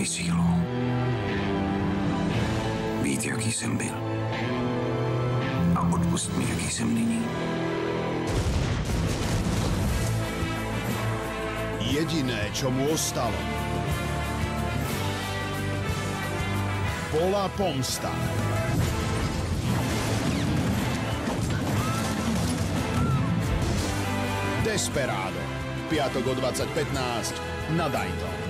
mi sílu. Být, jaký jsem byl. A odpust mi, jaký jsem nyní. Jediné, čo mu ostalo, bola pomsta. Desperado. Piatok o 20.15 na Dajto.